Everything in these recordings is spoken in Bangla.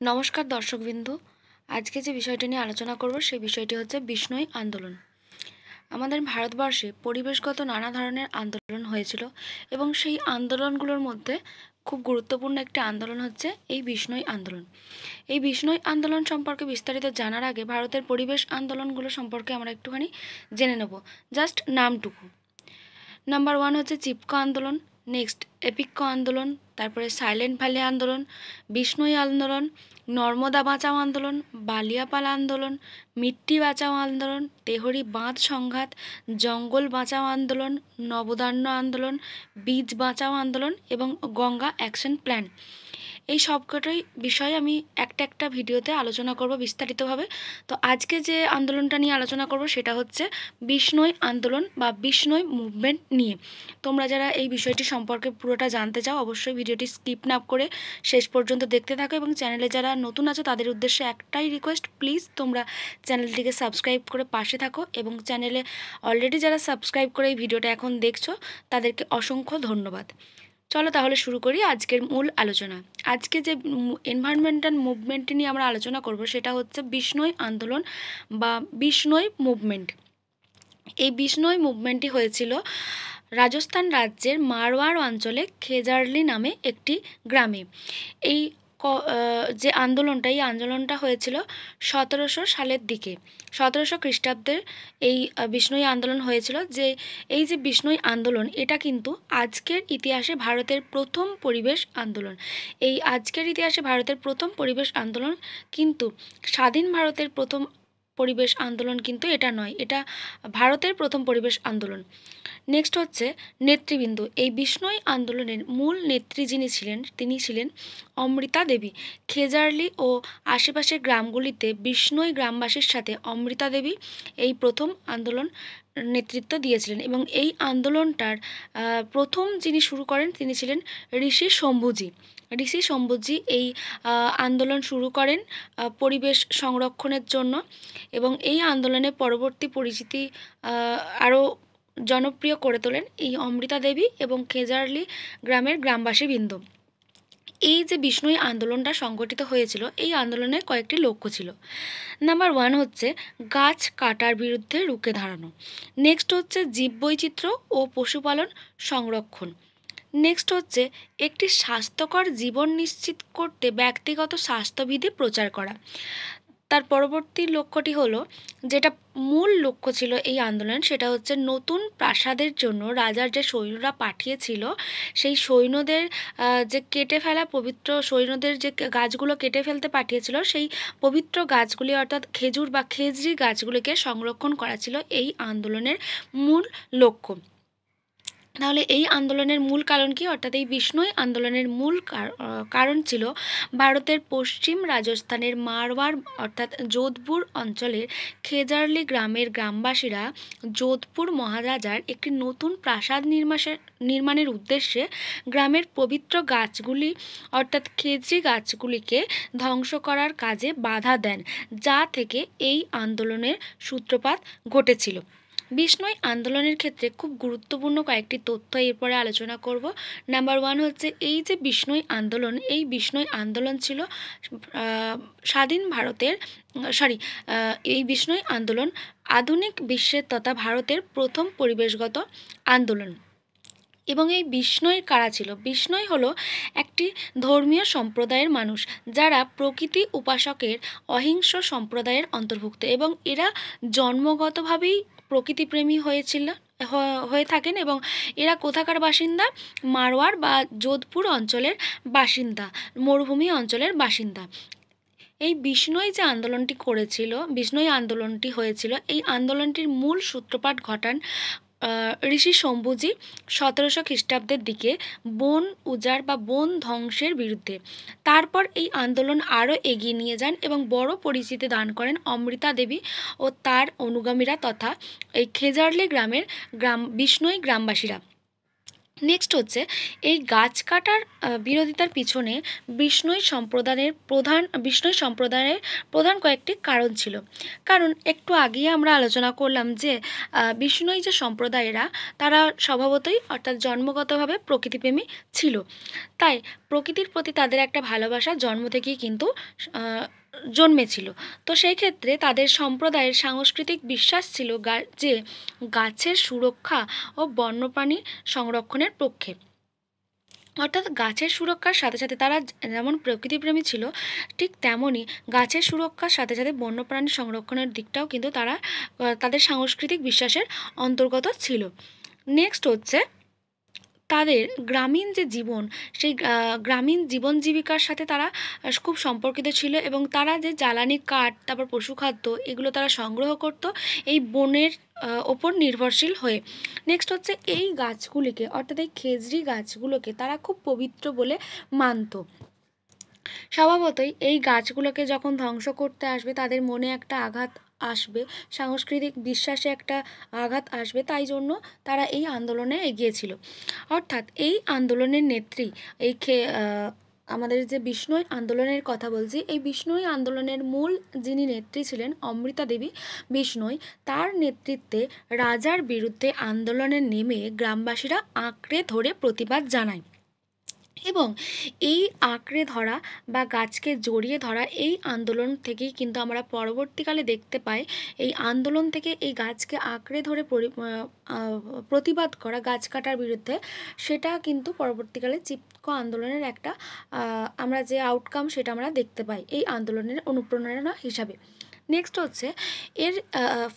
নমস্কার দর্শকবৃন্দ। আজকে যে বিষয়টি নিয়ে আলোচনা করব সেই বিষয়টি হচ্ছে বিষ্ণুই আন্দোলন। আমাদের ভারতবর্ষে পরিবেশগত নানা ধরনের আন্দোলন হয়েছিল এবং সেই আন্দোলনগুলোর মধ্যে খুব গুরুত্বপূর্ণ একটি আন্দোলন হচ্ছে এই বিষ্ণুই আন্দোলন। এই বিষ্ণুই আন্দোলন সম্পর্কে বিস্তারিত জানার আগে ভারতের পরিবেশ আন্দোলনগুলো সম্পর্কে আমরা একটুখানি জেনে নেব। জাস্ট নামটুকু। নাম্বার ওয়ান হচ্ছে চিপকো আন্দোলন। নেক্সট এপিক্কো আন্দোলন, তারপরে সাইলেন্ট ভ্যালি আন্দোলন, বিষ্ণুই আন্দোলন, নর্মদা বাঁচাও আন্দোলন, বালিয়াপাল আন্দোলন, মিট্টি বাঁচাও আন্দোলন, তেহরি বাঁধ সংঘাত, জঙ্গল বাঁচাও আন্দোলন নবদান্য আন্দোলন, বীজ বাঁচাও আন্দোলন এবং গঙ্গা অ্যাকশন প্ল্যান। এই সবকটাই বিষয়ে আমি একটা একটা ভিডিওতে আলোচনা করব বিস্তারিতভাবে। তো আজকে যে আন্দোলনটা নিয়ে আলোচনা করব সেটা হচ্ছে বিষ্ণুই আন্দোলন বা বিষ্ণুই মুভমেন্ট নিয়ে। তোমরা যারা এই বিষয়টি সম্পর্কে পুরোটা জানতে চাও অবশ্যই ভিডিওটি স্কিপ না করে শেষ পর্যন্ত দেখতে থাকো এবং চ্যানেলে যারা নতুন আছো তাদের উদ্দেশ্যে একটাই রিকোয়েস্ট প্লিজ তোমরা চ্যানেলটিকে সাবস্ক্রাইব করে পাশে থাকো এবং চ্যানেলে অলরেডি যারা সাবস্ক্রাইব করে এই ভিডিওটা এখন দেখছ তাদেরকে অসংখ্য ধন্যবাদ। চলো তাহলে শুরু করি আজকের মূল আলোচনা। আজকে যে এনভায়রনমেন্টাল মুভমেন্ট নিয়ে আমরা আলোচনা করব সেটা হচ্ছে বিষ্ণুই আন্দোলন বা বিষ্ণয় মুভমেন্ট এই বিষ্ণয় মুভমেন্টটি হয়েছিল রাজস্থান রাজ্যের মারওয়ার অঞ্চলে খেজারলি নামে একটি গ্রামে। এই যে আন্দোলনটা, এই আন্দোলনটা হয়েছিল সতেরোশো সালের দিকে। সতেরোশো খ্রিস্টাব্দের এই বিষ্ণুই আন্দোলন হয়েছিল যে, এই যে বিষ্ণুই আন্দোলন, এটা কিন্তু আজকের ইতিহাসে ভারতের প্রথম পরিবেশ আন্দোলন। এই আজকের ইতিহাসে ভারতের প্রথম পরিবেশ আন্দোলন কিন্তু স্বাধীন ভারতের প্রথম পরিবেশ আন্দোলন কিন্তু এটা নয়, এটা ভারতের প্রথম পরিবেশ আন্দোলন। নেক্সট হচ্ছে নেতৃবৃন্দ। এই বিষ্ণুই আন্দোলনের মূল নেত্রী যিনি ছিলেন, তিনি ছিলেন অমৃতা দেবী। খেজারলি ও আশেপাশের গ্রামগুলিতে বিষ্ণুই গ্রামবাসীর সাথে অমৃতা দেবী এই প্রথম আন্দোলন নেতৃত্ব দিয়েছিলেন এবং এই আন্দোলনটার প্রথম যিনি শুরু করেন তিনি ছিলেন ঋষি শম্ভুজি। ঋষি শম্ভুজি এই আন্দোলন শুরু করেন পরিবেশ সংরক্ষণের জন্য। এবং এই আন্দোলনের পরবর্তী পরিচিতি আরও জনপ্রিয় করে তোলেন এই অমৃতা দেবী এবং খেজারলি গ্রামের গ্রামবাসীবৃন্দ এই যে বিষ্ণুই আন্দোলনটা সংগঠিত হয়েছিল, এই আন্দোলনের কয়েকটি লক্ষ্য ছিল। নাম্বার ওয়ান হচ্ছে গাছ কাটার বিরুদ্ধে রুখে দাঁড়ানো। নেক্সট হচ্ছে জীববৈচিত্র্য ও পশুপালন সংরক্ষণ। নেক্সট হচ্ছে একটি স্বাস্থ্যকর জীবন নিশ্চিত করতে ব্যক্তিগত স্বাস্থ্যবিধি প্রচার করা। তার পরবর্তী লক্ষ্যটি হলো, যেটা মূল লক্ষ্য ছিল এই আন্দোলন, সেটা হচ্ছে নতুন প্রাসাদের জন্য রাজার যে সৈন্যরা পাঠিয়েছিল, সেই সৈন্যদের যে কেটে ফেলা পবিত্র সৈন্যদের যে গাছগুলো কেটে ফেলতে পাঠিয়েছিল, সেই পবিত্র গাছগুলি অর্থাৎ খেজুর বা খেজরি গাছগুলিকে সংরক্ষণ করা ছিল এই আন্দোলনের মূল লক্ষ্য। তাহলে এই আন্দোলনের মূল কারণ কি? অর্থাৎ এই বিষ্ণুই আন্দোলনের মূল কারণ ছিল ভারতের পশ্চিম রাজস্থানের মারওয়ার, অর্থাৎ যোধপুর অঞ্চলের খেজারলি গ্রামের গ্রামবাসীরা যোধপুর মহারাজার একটি নতুন প্রাসাদ নির্মাসের নির্মাণের উদ্দেশ্যে গ্রামের পবিত্র গাছগুলি, অর্থাৎ খেজরি গাছগুলিকে ধ্বংস করার কাজে বাধা দেন, যা থেকে এই আন্দোলনের সূত্রপাত ঘটেছিল। বিষ্ণুই আন্দোলনের ক্ষেত্রে খুব গুরুত্বপূর্ণ কয়েকটি তথ্য এরপরে আলোচনা করব। নাম্বার ওয়ান হচ্ছে, এই যে বিষ্ণুই আন্দোলন, এই বিষ্ণুই আন্দোলন ছিল স্বাধীন ভারতের সরি এই বিষ্ণুই আন্দোলন আধুনিক বিশ্বের তথা ভারতের প্রথম পরিবেশগত আন্দোলন। এবং এই বিষ্ণুই কারা ছিল? বিষ্ণুই হলো একটি ধর্মীয় সম্প্রদায়ের মানুষ যারা প্রকৃতি উপাসকের অহিংস সম্প্রদায়ের অন্তর্ভুক্ত এবং এরা জন্মগতভাবেই প্রকৃতিপ্রেমী হয়েছিল হয়ে থাকেন এবং এরা কোথাকার বাসিন্দা? মারোয়ার বা যোধপুর অঞ্চলের বাসিন্দা, মরুভূমি অঞ্চলের বাসিন্দা। এই বিষ্ণই যে আন্দোলনটি করেছিল, বিষ্ণই আন্দোলনটি হয়েছিল, এই আন্দোলনটির মূল সূত্রপাত ঘটান ঋষি শম্ভুজি সতেরোশো খ্রিস্টাব্দের দিকে বন উজাড় বা বন ধ্বংসের বিরুদ্ধে। তারপর এই আন্দোলন আরও এগিয়ে নিয়ে যান এবং বড় পরিচিতি দান করেন অমৃতা দেবী ও তার অনুগামীরা তথা এই খেজারলি গ্রামের গ্রাম বিষ্ণুই গ্রামবাসীরা। নেক্সট হচ্ছে, এই গাছ কাটার বিরোধিতার পিছনে বিষ্ণুই সম্প্রদায়ের প্রধান, বিষ্ণুই সম্প্রদায়ের প্রধান কয়েকটি কারণ ছিল। কারণ একটু আগেই আমরা আলোচনা করলাম যে বিষ্ণুই যে সম্প্রদায়েরা, তারা স্বভাবতই অর্থাৎ জন্মগতভাবে প্রকৃতিপ্রেমী ছিল। তাই প্রকৃতির প্রতি তাদের একটা ভালোবাসা জন্ম থেকেই কিন্তু জন্মেছিল। তো সেই ক্ষেত্রে তাদের সম্প্রদায়ের সাংস্কৃতিক বিশ্বাস ছিল যে গাছের সুরক্ষা ও বন্যপ্রাণী সংরক্ষণের পক্ষে। অর্থাৎ গাছের সুরক্ষার সাথে সাথে তারা যেমন প্রকৃতিপ্রেমী ছিল, ঠিক তেমনই গাছের সুরক্ষার সাথে সাথে বন্যপ্রাণী সংরক্ষণের দিকটাও কিন্তু তারা, তাদের সাংস্কৃতিক বিশ্বাসের অন্তর্গত ছিল। নেক্সট হচ্ছে তাদের গ্রামীণ যে জীবন, সেই গ্রামীণ জীবন জীবিকার সাথে তারা খুব সম্পর্কিত ছিল এবং তারা যে জ্বালানি কাঠ, তারপর পশুখাদ্য এগুলো তারা সংগ্রহ করত এই বনের ওপর নির্ভরশীল হয়ে। নেক্সট হচ্ছে এই গাছগুলিকে, অর্থাৎ এই খেজড়ি গাছগুলোকে তারা খুব পবিত্র বলে মানত। স্বভাবতই এই গাছগুলোকে যখন ধ্বংস করতে আসবে, তাদের মনে একটা আঘাত আসবে, সাংস্কৃতিক বিশ্বাসে একটা আঘাত আসবে, তাই জন্য তারা এই আন্দোলনে এগিয়েছিল। অর্থাৎ এই আন্দোলনের নেত্রী, এই খে আমাদের যে বিষ্ণুই আন্দোলনের কথা বলছি, এই বিষ্ণুই আন্দোলনের মূল যিনি নেত্রী ছিলেন অমৃতা দেবী বিষ্ণুই, তার নেতৃত্বে রাজার বিরুদ্ধে আন্দোলনে নেমে গ্রামবাসীরা আঁকড়ে ধরে প্রতিবাদ জানায়। এবং এই আঁকড়ে ধরা বা গাছকে জড়িয়ে ধরা এই আন্দোলন থেকেই কিন্তু আমরা পরবর্তীকালে দেখতে পাই, এই আন্দোলন থেকে এই গাছকে আঁকড়ে ধরে প্রতিবাদ করা, গাছ কাটার বিরুদ্ধে, সেটা কিন্তু পরবর্তীকালে চিপকো আন্দোলনের একটা আমরা যে আউটকাম সেটা আমরা দেখতে পাই এই আন্দোলনের অনুপ্রেরণা হিসাবে। নেক্সট হচ্ছে, এর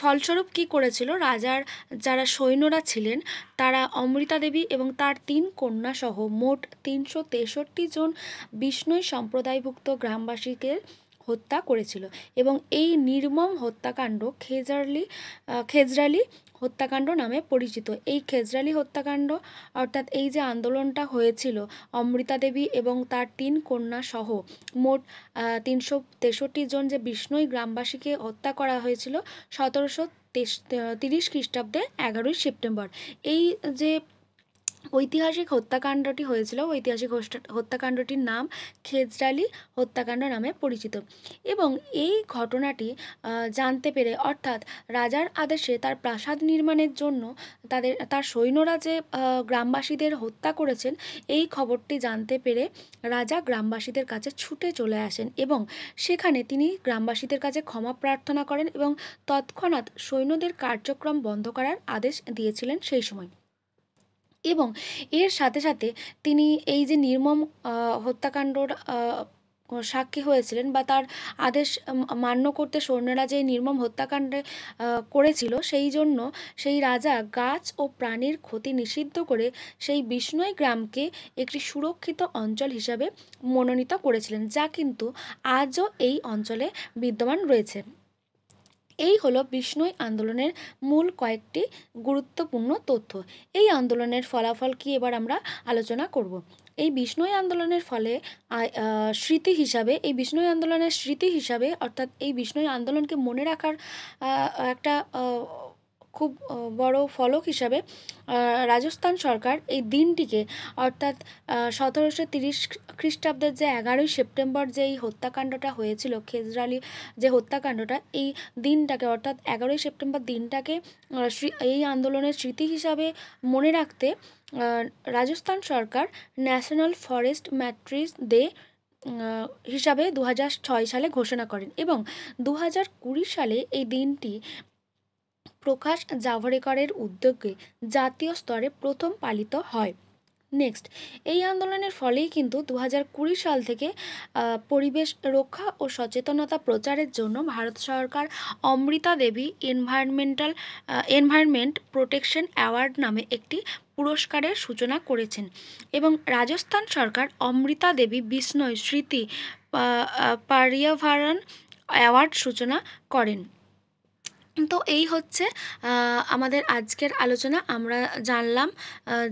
ফলস্বরূপ কি করেছিল? রাজার যারা সৈন্যরা ছিলেন, তারা অমৃতা দেবী এবং তার তিন কন্যা সহ মোট তিনশো তেষট্টি জন বিষ্ণুই সম্প্রদায়ভুক্ত গ্রামবাসীকে হত্যা করেছিল এবং এই নির্মম হত্যাকাণ্ড খেজারলি খেজরালি হত্যাকাণ্ড নামে পরিচিত। এই খেজরালি হত্যাকাণ্ড, অর্থাৎ এই যে আন্দোলনটা হয়েছিল, অমৃতা দেবী এবং তার তিন কন্যা সহ মোট তিনশো তেষট্টি জন যে বিষ্ণুই গ্রামবাসীকে হত্যা করা হয়েছিল, সতেরোশো তিরিশ খ্রিস্টাব্দে এগারোই সেপ্টেম্বর। এই যে ঐতিহাসিক হত্যাকাণ্ডটি হয়েছিল। ঐতিহাসিক হত্যাকাণ্ডটির নাম খেজরালি হত্যাকাণ্ড নামে পরিচিত। এবং এই ঘটনাটি জানতে পেরে, অর্থাৎ রাজার আদেশে তার প্রাসাদ নির্মাণের জন্য তাদের, তার সৈন্যরা যে গ্রামবাসীদের হত্যা করেছেন, এই খবরটি জানতে পেরে রাজা গ্রামবাসীদের কাছে ছুটে চলে আসেন এবং সেখানে তিনি গ্রামবাসীদের কাছে ক্ষমা প্রার্থনা করেন এবং তৎক্ষণাৎ সৈন্যদের কার্যক্রম বন্ধ করার আদেশ দিয়েছিলেন সেই সময়। এবং এর সাথে সাথে তিনি এই যে নির্মম হত্যাকাণ্ডর সাক্ষী হয়েছিলেন বা তার আদেশ মান্য করতে সৈন্যরা যে নির্মম হত্যাকাণ্ডে করেছিল, সেই জন্য সেই রাজা গাছ ও প্রাণীর ক্ষতি নিষিদ্ধ করে সেই বিষ্ণুই গ্রামকে একটি সুরক্ষিত অঞ্চল হিসাবে মনোনীত করেছিলেন, যা কিন্তু আজও এই অঞ্চলে বিদ্যমান রয়েছে। এই হলো বিষ্ণুই আন্দোলনের মূল কয়েকটি গুরুত্বপূর্ণ তথ্য। এই আন্দোলনের ফলাফল কি এবার আমরা আলোচনা করব? এই বিষ্ণুই আন্দোলনের ফলে স্মৃতি হিসাবে, এই বিষ্ণুই আন্দোলনের স্মৃতি হিসাবে, অর্থাৎ এই বিষ্ণুই আন্দোলনকে মনে রাখার একটা খুব বড় ফলক হিসাবে রাজস্থান সরকার এই দিনটিকে অর্থাৎ সতেরোশো তিরিশ খ্রিস্টাব্দের যে এগারোই সেপ্টেম্বর যে এই হত্যাকাণ্ডটা হয়েছিল খেজরালি যে হত্যাকাণ্ডটা এই দিনটাকে অর্থাৎ এগারোই সেপ্টেম্বর দিনটাকে এই আন্দোলনের স্মৃতি হিসাবে মনে রাখতে রাজস্থান সরকার ন্যাশনাল ফরেস্ট ম্যাট্রিস আহ, হিসাবে দু সালে ঘোষণা করেন এবং দু হাজার কুড়ি সালে এই দিনটি প্রকাশ জাভরেকরের উদ্যোগে জাতীয় স্তরে প্রথম পালিত হয়। নেক্সট এই আন্দোলনের ফলেই কিন্তু দু হাজার কুড়ি সাল থেকে পরিবেশ রক্ষা ও সচেতনতা প্রচারের জন্য ভারত সরকার Amrita Devi environmental environment protection award নামে একটি পুরস্কারের সূচনা করেছেন এবং রাজস্থান সরকার অমৃতা দেবী বিষ্ণয় স্মৃতি পারিয়াভারণ অ্যাওয়ার্ড সূচনা করেন। তো এই হচ্ছে আমাদের আজকের আলোচনা। আমরা জানলাম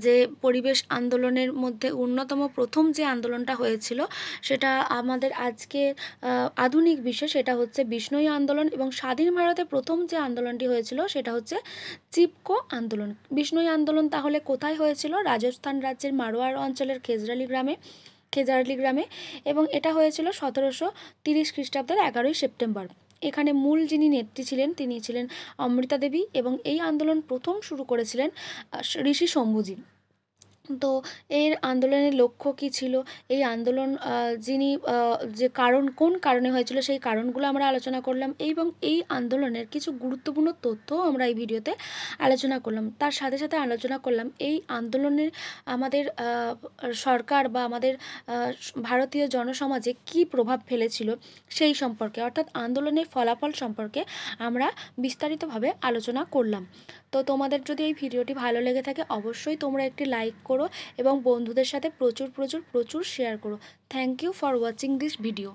যে পরিবেশ আন্দোলনের মধ্যে অন্যতম প্রথম যে আন্দোলনটা হয়েছিল, সেটা আমাদের আজকে আধুনিক বিশ্বে সেটা হচ্ছে বিষ্ণুই আন্দোলন এবং স্বাধীন ভারতে প্রথম যে আন্দোলনটি হয়েছিল সেটা হচ্ছে চিপকো আন্দোলন। বিষ্ণুই আন্দোলন তাহলে কোথায় হয়েছিল? রাজস্থান রাজ্যের মারোয়ার অঞ্চলের খেজরালি গ্রামে, খেজারলি গ্রামে এবং এটা হয়েছিল সতেরোশো তিরিশ খ্রিস্টাব্দের এগারোই সেপ্টেম্বর। এখানে মূল যিনি নেত্রী ছিলেন, তিনি ছিলেন অমৃতা দেবী এবং এই আন্দোলন প্রথম শুরু করেছিলেন ঋষি শম্ভুজি। তো এর আন্দোলনের লক্ষ্য কী ছিল? এই আন্দোলন যিনি যে কারণ, কোন কারণে হয়েছিল সেই কারণগুলো আমরা আলোচনা করলাম এবং এই আন্দোলনের কিছু গুরুত্বপূর্ণ তথ্যও আমরা এই ভিডিওতে আলোচনা করলাম। তার সাথে সাথে আলোচনা করলাম এই আন্দোলনের আমাদের সরকার বা আমাদের ভারতীয় জনসমাজে কী প্রভাব ফেলেছিল সেই সম্পর্কে, অর্থাৎ আন্দোলনের ফলাফল সম্পর্কে আমরা বিস্তারিতভাবে আলোচনা করলাম। তো তোমাদের যদি এই ভিডিওটি ভালো লেগে থাকে, অবশ্যই তোমরা একটি লাইক করো এবং বন্ধুদের সাথে প্রচুর প্রচুর প্রচুর শেয়ার করো। Thank you for watching this video